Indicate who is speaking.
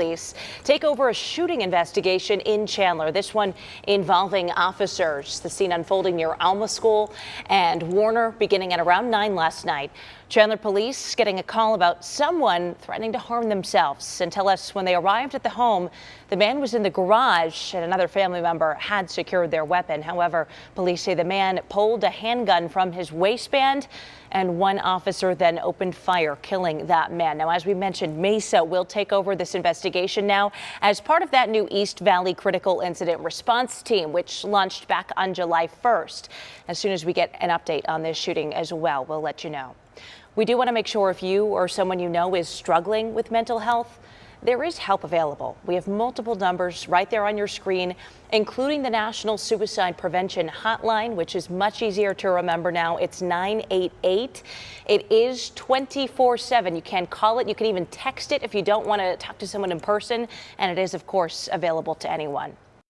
Speaker 1: Police take over a shooting investigation in Chandler. This one involving officers. The scene unfolding near Alma School and Warner beginning at around 9 last night. Chandler police getting a call about someone threatening to harm themselves and tell us when they arrived at the home, the man was in the garage and another family member had secured their weapon. However, police say the man pulled a handgun from his waistband and one officer then opened fire, killing that man. Now, as we mentioned, Mesa will take over this investigation now as part of that new East Valley Critical Incident Response Team, which launched back on July 1st. As soon as we get an update on this shooting as well, we'll let you know. We do want to make sure if you or someone you know is struggling with mental health, there is help available. We have multiple numbers right there on your screen, including the National Suicide Prevention Hotline, which is much easier to remember now. It's 988. It is 24 7. You can call it. You can even text it if you don't want to talk to someone in person. And it is, of course, available to anyone.